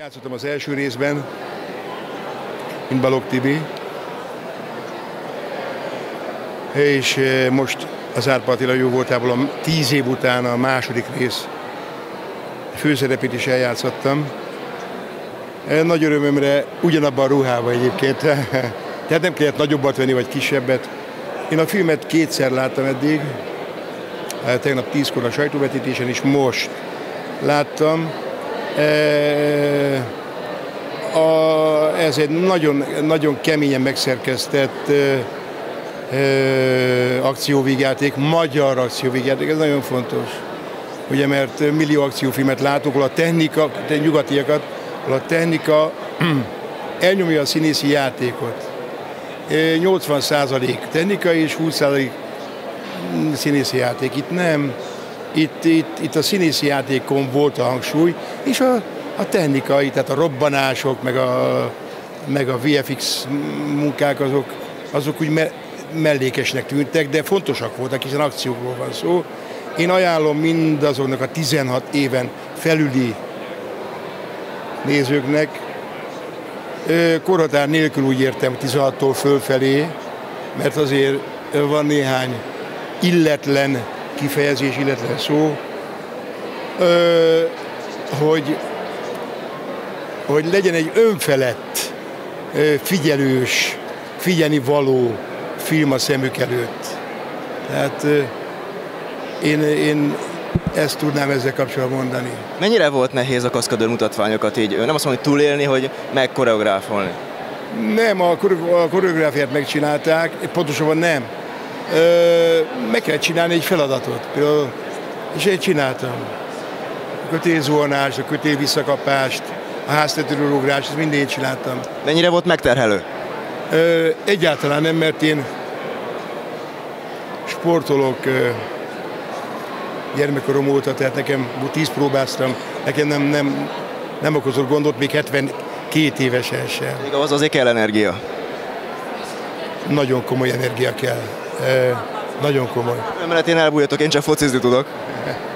Játszottam az első részben, mint Balog Tibi. És eh, most az Árpa Attila jó voltából a tíz év után a második rész főszerepét is eljátszottam. Eh, Nagy örömömre ugyanabban a ruhában egyébként. Tehát nem kellett nagyobbat venni, vagy kisebbet. Én a filmet kétszer láttam eddig, Eh, tegnap tízkor a sajtóvetítésen, és most láttam. A, ez egy nagyon, nagyon keményen megszerkesztett akcióvígjáték, magyar akcióvígjáték, ez nagyon fontos. Ugye, mert millió akciófilmet látunk, a technika, te nyugatiakat, a technika elnyomja a színészi játékot. Ö, 80% technika és 20% színészi játék. Itt nem. Itt, itt, itt a színészi játékon volt a hangsúly, és a, a technikai, tehát a robbanások, meg a, meg a VFX munkák, azok, azok úgy me, mellékesnek tűntek, de fontosak voltak, hiszen akciókról van szó. Én ajánlom mindazoknak a 16 éven felüli nézőknek, korhatár nélkül úgy értem 16-tól fölfelé, mert azért van néhány illetlen kifejezés, illetlen szó, hogy, hogy legyen egy önfelett, figyelős, figyelni való film a szemük előtt. Tehát én, én ezt tudnám ezzel kapcsolatban mondani. Mennyire volt nehéz a kaszkadőr mutatványokat így, nem azt mondom, hogy túlélni, hogy megkoreográfolni? Nem, a koreográfiát megcsinálták, pontosabban nem. Ö, meg kell csinálni egy feladatot. Például, és én csináltam. A kötélzuhanást, a kötél visszakapást, a háztetőről ugrást, ezt mind én csináltam. Mennyire volt megterhelő? Ö, egyáltalán nem, mert én sportolok ö, gyermekkorom óta, tehát nekem tíz próbáztam, nekem nem, nem, nem okozott gondot, még 72 évesen sem. Még az azért kell energia. Nagyon komoly energia kell. Ö, nagyon komoly. Mert én elbújjatok, én csak focizni tudok.